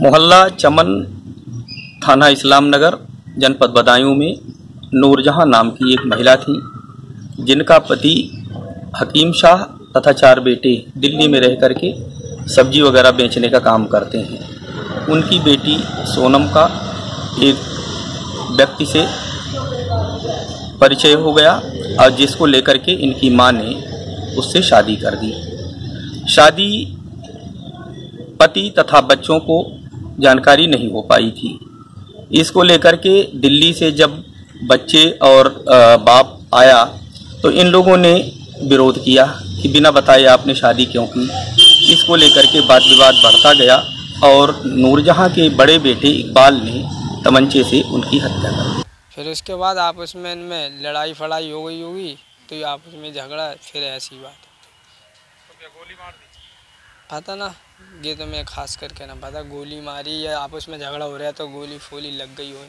मोहल्ला चमन थाना इस्लाम नगर, जनपद बदायूं में नूरजहां नाम की एक महिला थी, जिनका पति हकीम शाह तथा चार बेटे दिल्ली में रह करके सब्ज़ी वगैरह बेचने का काम करते हैं। उनकी बेटी सोनम का एक व्यक्ति से परिचय हो गया और जिसको लेकर के इनकी माँ ने उससे शादी कर दी। शादी पति तथा बच्चों को जानकारी नहीं हो पाई थी। इसको लेकर के दिल्ली से जब बच्चे और बाप आया तो इन लोगों ने विरोध किया कि बिना बताए आपने शादी क्यों की? इसको लेकर के वाद विवाद बढ़ता गया और नूरजहां के बड़े बेटे इकबाल ने तमंचे से उनकी हत्या कर दी। फिर उसके बाद आपस में इनमें लड़ाई फड़ाई हो गई होगी तो आपस में झगड़ा फिर ऐसी बात पता ना ये तो मैं खास करके ना पता गोली मारी या आपस में झगड़ा हो रहा है तो गोली फोली लग गई हो।